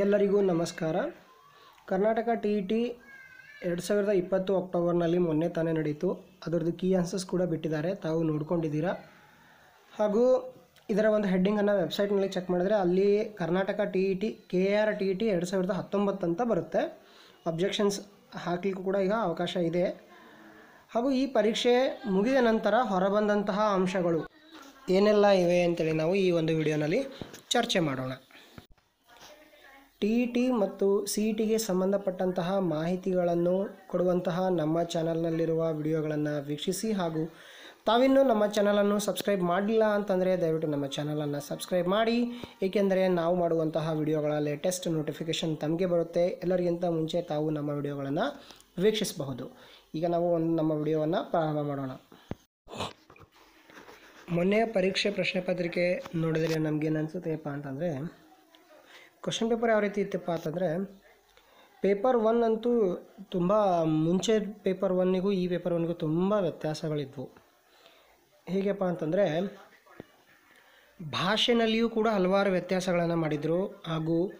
ಎಲ್ಲರಿಗೂ ನಮಸ್ಕಾರ. Karnataka T E T ಎರಡು ಸಾವಿರದ ಇಪ್ಪತ್ತು ಅಕ್ಟೋಬರ್ನಲ್ಲಿ ಮೊನ್ನೆ ತಾನೇ ನಡೀತು. ಅದರದ್ದು ಕೀ ಆನ್ಸರ್ಸ್ ಕೂಡ ಬಿಟ್ಟಿದ್ದಾರೆ. ತಾವು ನೋಡ್ಕೊಂಡಿದ್ದೀರಾ? ಹಾಗೂ ಇದರ ಒಂದು ಹೆಡ್ಡಿಂಗನ್ನು ವೆಬ್ಸೈಟ್ನಲ್ಲಿ ಚೆಕ್ ಮಾಡಿದ್ರೆ ಅಲ್ಲಿ Karnataka T E T K R T E T ಎರಡು ಸಾವಿರದ ಹತ್ತೊಂಬತ್ತು ಅಂತ ಬರುತ್ತೆ. ಅಬ್ಜೆಕ್ಷನ್ಸ್ ಹಾಕಲಿಕ್ಕೂ ಕೂಡ ಈಗ ಅವಕಾಶ ಇದೆ. ಹಾಗೂ ಈ ಪರೀಕ್ಷೆ ಮುಗಿದ ನಂತರ ಹೊರಬಂದಂತಹ ಅಂಶಗಳು ಏನೆಲ್ಲ ಇವೆ ಅಂತೇಳಿ ನಾವು ಈ ಒಂದು ವಿಡಿಯೋನಲ್ಲಿ ಚರ್ಚೆ ಮಾಡೋಣ. ಟಿ ಟಿ ಮತ್ತು ಸಿ ಟಿಗೆ ಸಂಬಂಧಪಟ್ಟಂತಹ ಮಾಹಿತಿಗಳನ್ನು ಕೊಡುವಂತಹ ನಮ್ಮ ಚಾನಲ್ನಲ್ಲಿರುವ ವಿಡಿಯೋಗಳನ್ನು ವೀಕ್ಷಿಸಿ ಹಾಗೂ ತಾವಿನ್ನೂ ನಮ್ಮ ಚಾನಲನ್ನು ಸಬ್ಸ್ಕ್ರೈಬ್ ಮಾಡಲಿಲ್ಲ ಅಂತಂದರೆ ದಯವಿಟ್ಟು ನಮ್ಮ ಚಾನಲನ್ನು ಸಬ್ಸ್ಕ್ರೈಬ್ ಮಾಡಿ. ಏಕೆಂದರೆ ನಾವು ಮಾಡುವಂತಹ ವಿಡಿಯೋಗಳ ಲೇಟೆಸ್ಟ್ ನೋಟಿಫಿಕೇಷನ್ ತಮಗೆ ಬರುತ್ತೆ. ಎಲ್ಲರಿಗಿಂತ ಮುಂಚೆ ತಾವು ನಮ್ಮ ವಿಡಿಯೋಗಳನ್ನು ವೀಕ್ಷಿಸಬಹುದು. ಈಗ ನಾವು ಒಂದು ನಮ್ಮ ವಿಡಿಯೋವನ್ನು ಪ್ರಾರಂಭ ಮಾಡೋಣ. ಮೊನ್ನೆ ಪರೀಕ್ಷೆ ಪ್ರಶ್ನೆ ಪತ್ರಿಕೆ ನೋಡಿದರೆ ನಮಗೇನು ಅನಿಸುತ್ತೆಪ್ಪ ಅಂತಂದರೆ ಕ್ವಶನ್ ಪೇಪರ್ ಯಾವ ರೀತಿ ಇತ್ತಪ್ಪ ಅಂತಂದರೆ ಪೇಪರ್ ಒನ್ ಅಂತೂ ತುಂಬ ಮುಂಚೆ ಪೇಪರ್ ಒನ್ನಿಗೂ ಈ ಪೇಪರ್ ಒನ್ಗೂ ತುಂಬ ವ್ಯತ್ಯಾಸಗಳಿದ್ವು. ಹೇಗೆಪ್ಪ ಅಂತಂದರೆ, ಭಾಷೆನಲ್ಲಿಯೂ ಕೂಡ ಹಲವಾರು ವ್ಯತ್ಯಾಸಗಳನ್ನು ಮಾಡಿದರು. ಹಾಗೂ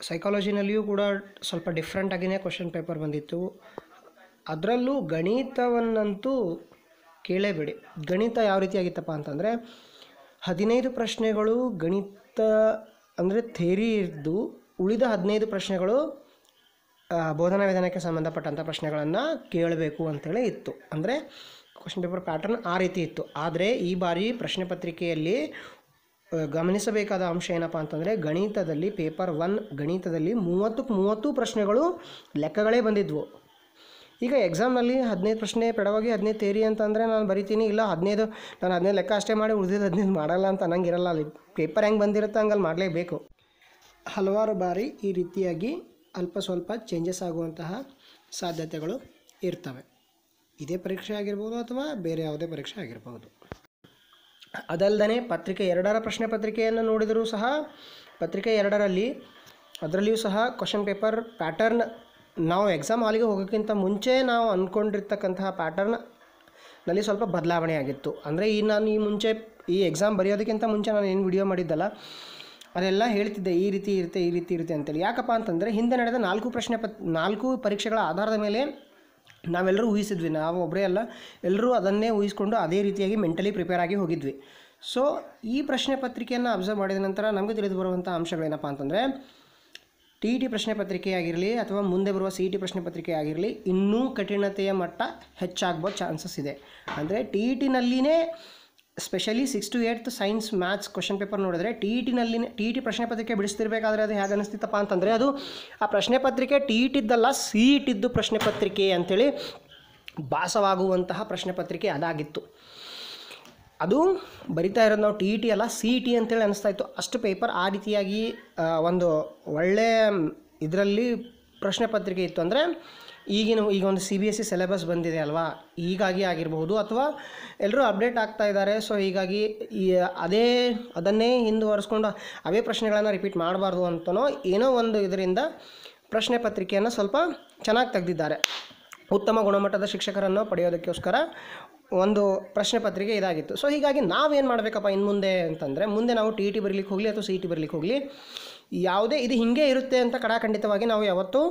ಸೈಕಾಲಜಿನಲ್ಲಿಯೂ ಕೂಡ ಸ್ವಲ್ಪ ಡಿಫ್ರೆಂಟಾಗಿಯೇ ಕ್ವಶನ್ ಪೇಪರ್ ಬಂದಿತ್ತು. ಅದರಲ್ಲೂ ಗಣಿತವನ್ನಂತೂ ಕೇಳೇಬೇಡಿ. ಗಣಿತ ಯಾವ ರೀತಿಯಾಗಿತ್ತಪ್ಪ ಅಂತಂದರೆ, ಹದಿನೈದು ಪ್ರಶ್ನೆಗಳು ಗಣಿತ ಅಂದರೆ ಥೇರಿ ಇದ್ದು ಉಳಿದ ಹದಿನೈದು ಪ್ರಶ್ನೆಗಳು ಬೋಧನಾ ವಿಧಾನಕ್ಕೆ ಸಂಬಂಧಪಟ್ಟಂಥ ಪ್ರಶ್ನೆಗಳನ್ನು ಕೇಳಬೇಕು ಅಂತೇಳಿ ಇತ್ತು. ಅಂದರೆ ಕ್ವಶನ್ ಪೇಪರ್ ಪ್ಯಾಟರ್ನ್ ಆ ರೀತಿ ಇತ್ತು. ಆದರೆ ಈ ಬಾರಿ ಪ್ರಶ್ನೆ ಪತ್ರಿಕೆಯಲ್ಲಿ ಗಮನಿಸಬೇಕಾದ ಅಂಶ ಏನಪ್ಪ ಅಂತಂದರೆ ಗಣಿತದಲ್ಲಿ ಪೇಪರ್ ಒನ್ ಗಣಿತದಲ್ಲಿ ಮೂವತ್ತಕ್ಕೆ ಮೂವತ್ತು ಪ್ರಶ್ನೆಗಳು ಲೆಕ್ಕಗಳೇ ಬಂದಿದ್ವು. ಈಗ ಎಕ್ಸಾಮ್ನಲ್ಲಿ ಹದಿನೈದು ಪ್ರಶ್ನೆ ಪೆಡವಾಗಿ ಹದಿನೈದು ತೇರಿ ಅಂತಂದರೆ ನಾನು ಬರಿತೀನಿ, ಇಲ್ಲ ಹದಿನೈದು, ನಾನು ಹದಿನೈದು ಲೆಕ್ಕ ಅಷ್ಟೇ ಮಾಡಿ ಉಳಿದಿದ್ದು ಹದಿನೈದು ಮಾಡಲ್ಲ ಅಂತ ಅನ್ನಂಗಿರಲ್ಲ ಅಲ್ಲಿ. ಪೇಪರ್ ಹೆಂಗೆ ಬಂದಿರುತ್ತೆ ಹಂಗಲ್ಲಿ ಮಾಡಲೇಬೇಕು. ಹಲವಾರು ಬಾರಿ ಈ ರೀತಿಯಾಗಿ ಅಲ್ಪ ಸ್ವಲ್ಪ ಚೇಂಜಸ್ ಆಗುವಂತಹ ಸಾಧ್ಯತೆಗಳು ಇರ್ತವೆ. ಇದೇ ಪರೀಕ್ಷೆ ಆಗಿರ್ಬೋದು ಅಥವಾ ಬೇರೆ ಯಾವುದೇ ಪರೀಕ್ಷೆ ಆಗಿರ್ಬೋದು. ಅದಲ್ಲದೆ ಪತ್ರಿಕೆ ಎರಡರ ಪ್ರಶ್ನೆ ಪತ್ರಿಕೆಯನ್ನು ನೋಡಿದರೂ ಸಹ ಪತ್ರಿಕೆ ಎರಡರಲ್ಲಿ ಅದರಲ್ಲಿಯೂ ಸಹ ಕ್ವಶನ್ ಪೇಪರ್ ಪ್ಯಾಟರ್ನ್ ನಾವು ಎಕ್ಸಾಮ್ ಹಾಲಿಗೆ ಹೋಗೋಕ್ಕಿಂತ ಮುಂಚೆ ನಾವು ಅಂದ್ಕೊಂಡಿರ್ತಕ್ಕಂತಹ ಪ್ಯಾಟರ್ನ್ ನಲ್ಲಿ ಸ್ವಲ್ಪ ಬದಲಾವಣೆ ಆಗಿತ್ತು. ಅಂದರೆ ಈ ನಾನು ಈ ಮುಂಚೆ ಈ ಎಕ್ಸಾಮ್ ಬರೆಯೋದಕ್ಕಿಂತ ಮುಂಚೆ ನಾನು ಏನು ವಿಡಿಯೋ ಮಾಡಿದ್ದಲ್ಲ, ಅದೆಲ್ಲ ಹೇಳ್ತಿದ್ದೆ, ಈ ರೀತಿ ಇರುತ್ತೆ, ಈ ರೀತಿ ಇರುತ್ತೆ ಅಂತೇಳಿ. ಯಾಕಪ್ಪ ಅಂತಂದರೆ ಹಿಂದೆ ನಡೆದ ನಾಲ್ಕು ಪ್ರಶ್ನೆ ಪತ್, ನಾಲ್ಕು ಪರೀಕ್ಷೆಗಳ ಆಧಾರದ ಮೇಲೆ ನಾವೆಲ್ಲರೂ ಊಹಿಸಿದ್ವಿ. ನಾವು ಒಬ್ಬರೇ ಅಲ್ಲ, ಎಲ್ಲರೂ ಅದನ್ನೇ ಊಹಿಸ್ಕೊಂಡು ಅದೇ ರೀತಿಯಾಗಿ ಮೆಂಟಲಿ ಪ್ರಿಪೇರ್ ಆಗಿ ಹೋಗಿದ್ವಿ. ಸೊ ಈ ಪ್ರಶ್ನೆ ಪತ್ರಿಕೆಯನ್ನು ಅಬ್ಸರ್ವ್ ಮಾಡಿದ ನಂತರ ನಮಗೆ ತಿಳಿದು ಬರುವಂಥ ಅಂಶಗಳೇನಪ್ಪ ಅಂತಂದರೆ ಟಿ ಇ ಟಿ ಪ್ರಶ್ನೆ ಪತ್ರಿಕೆ ಆಗಿರಲಿ ಅಥವಾ ಮುಂದೆ ಬರುವ ಸಿ ಇ ಟಿ ಪ್ರಶ್ನೆ ಪತ್ರಿಕೆ ಆಗಿರಲಿ ಇನ್ನೂ ಕಠಿಣತೆಯ ಮಟ್ಟ ಹೆಚ್ಚಾಗುವ ಚಾನ್ಸಸ್ ಇದೆ. ಅಂದರೆ T E ಟಿನಲ್ಲಿನೇ specially six to eighth science maths question paper ನೋಡಿದ್ರೆ ಟಿ ಇ ಟಿನಲ್ಲಿನ ಟಿ ಇ ಟಿ ಪ್ರಶ್ನೆ ಪತ್ರಿಕೆ ಬಿಡಿಸ್ತಿರ್ಬೇಕಾದ್ರೆ ಅದು ಹೇಗೆ ಅನಿಸ್ತಿತ್ತಪ್ಪ ಅಂತಂದರೆ ಅದು ಆ ಪ್ರಶ್ನೆ ಪತ್ರಿಕೆ ಟಿ ಇ ಟಿದ್ದಲ್ಲ ಸಿ ಇ ಟಿದ್ದು ಪ್ರಶ್ನೆ ಪತ್ರಿಕೆ ಅಂಥೇಳಿ ಭಾಸವಾಗುವಂತಹ ಪ್ರಶ್ನೆ ಪತ್ರಿಕೆ ಅದಾಗಿತ್ತು. ಅದು ಬರಿತಾ ಇರೋದು ನಾವು ಟಿ ಇ ಟಿ ಅಲ್ಲ ಸಿ ಇ ಟಿ ಅಂತೇಳಿ ಅನಿಸ್ತಾ ಇತ್ತು ಅಷ್ಟು ಪೇಪರ್ ಆ ರೀತಿಯಾಗಿ ಒಂದು ಒಳ್ಳೆಯ ಇದರಲ್ಲಿ ಪ್ರಶ್ನೆ ಪತ್ರಿಕೆ ಇತ್ತು ಅಂದರೆ ಈಗಿನ, ಈಗ ಒಂದು C B S C syllabus ಬಂದಿದೆ ಅಲ್ವಾ? ಹೀಗಾಗಿ ಆಗಿರಬಹುದು ಅಥವಾ ಎಲ್ಲರೂ ಅಪ್ಡೇಟ್ ಆಗ್ತಾ ಇದ್ದಾರೆ. ಸೊ ಹೀಗಾಗಿ ಈ, ಅದೇ, ಅದನ್ನೇ ಹಿಂದುವರಿಸ್ಕೊಂಡು ಅವೇ ಪ್ರಶ್ನೆಗಳನ್ನು ರಿಪೀಟ್ ಮಾಡಬಾರ್ದು ಅಂತನೋ ಏನೋ ಒಂದು ಇದರಿಂದ ಪ್ರಶ್ನೆ ಪತ್ರಿಕೆಯನ್ನು ಸ್ವಲ್ಪ ಚೆನ್ನಾಗಿ ತೆಗೆದಿದ್ದಾರೆ. ಉತ್ತಮ ಗುಣಮಟ್ಟದ ಶಿಕ್ಷಕರನ್ನು ಪಡೆಯೋದಕ್ಕೋಸ್ಕರ ಒಂದು ಪ್ರಶ್ನೆ ಪತ್ರಿಕೆ ಇದಾಗಿತ್ತು. ಸೊ ಹೀಗಾಗಿ ನಾವೇನು ಮಾಡಬೇಕಪ್ಪ ಇನ್ನು ಮುಂದೆ ಅಂತಂದರೆ, ಮುಂದೆ ನಾವು ಟಿ ಟಿ ಬರಲಿಕ್ಕೆ ಹೋಗಲಿ ಅಥವಾ ಸಿ ಇ ಟಿ ಬರಲಿಕ್ಕೆ ಹೋಗಲಿ, ಯಾವುದೇ ಇದು ಹಿಂಗೆ ಇರುತ್ತೆ ಅಂತ ಕಡಾಖಂಡಿತವಾಗಿ ನಾವು ಯಾವತ್ತೂ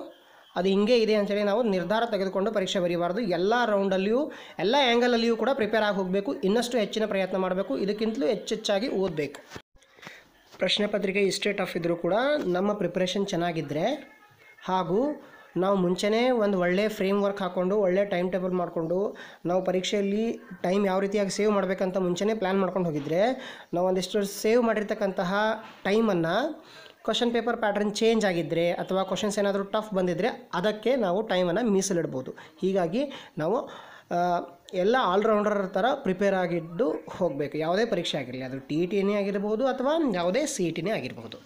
ಅದು ಹಿಂಗೆ ಇದೆ ಅಂತೇಳಿ ನಾವು ನಿರ್ಧಾರ ತೆಗೆದುಕೊಂಡು ಪರೀಕ್ಷೆ ಬರೀಬಾರ್ದು. ಎಲ್ಲ ರೌಂಡಲ್ಲಿಯೂ ಎಲ್ಲ ಆ್ಯಂಗಲಲ್ಲಿಯೂ ಕೂಡ ಪ್ರಿಪೇರ್ ಆಗಿ ಹೋಗಬೇಕು. ಇನ್ನಷ್ಟು ಹೆಚ್ಚಿನ ಪ್ರಯತ್ನ ಮಾಡಬೇಕು. ಇದಕ್ಕಿಂತಲೂ ಹೆಚ್ಚೆಚ್ಚಾಗಿ ಓದಬೇಕು. ಪ್ರಶ್ನೆ ಪತ್ರಿಕೆ ಇಷ್ಟೇ ಟಫ್ ಇದ್ದರೂ ಕೂಡ ನಮ್ಮ ಪ್ರಿಪ್ರೇಷನ್ ಚೆನ್ನಾಗಿದ್ದರೆ ಹಾಗೂ ನಾವು ಮುಂಚೆನೇ ಒಂದು ಒಳ್ಳೆಯ ಫ್ರೇಮ್ ವರ್ಕ್ ಹಾಕ್ಕೊಂಡು ಒಳ್ಳೆ ಟೈಮ್ ಟೇಬಲ್ ಮಾಡಿಕೊಂಡು, ನಾವು ಪರೀಕ್ಷೆಯಲ್ಲಿ ಟೈಮ್ ಯಾವ ರೀತಿಯಾಗಿ ಸೇವ್ ಮಾಡಬೇಕಂತ ಮುಂಚೆನೇ ಪ್ಲ್ಯಾನ್ ಮಾಡ್ಕೊಂಡು ಹೋಗಿದ್ರೆ, ನಾವು ಒಂದಿಷ್ಟು ಸೇವ್ ಮಾಡಿರ್ತಕ್ಕಂತಹ ಟೈಮನ್ನು ಕ್ವಶನ್ ಪೇಪರ್ ಪ್ಯಾಟರ್ನ್ ಚೇಂಜ್ ಆಗಿದ್ದರೆ ಅಥವಾ ಕ್ವಶನ್ಸ್ ಏನಾದರೂ ಟಫ್ ಬಂದಿದ್ದರೆ ಅದಕ್ಕೆ ನಾವು ಟೈಮನ್ನು ಮೀಸಲಿಡ್ಬೋದು. ಹೀಗಾಗಿ ನಾವು ಎಲ್ಲ ಆಲ್ರೌಂಡರ್ ಥರ ಪ್ರಿಪೇರ್ ಆಗಿದ್ದು ಹೋಗಬೇಕು. ಯಾವುದೇ ಪರೀಕ್ಷೆ ಆಗಿರಲಿ, ಅದು ಟಿ ಇ ಟಿನೇ ಆಗಿರ್ಬೋದು ಅಥವಾ ಯಾವುದೇ ಸಿ ಇ ಟಿನೇ ಆಗಿರ್ಬೋದು.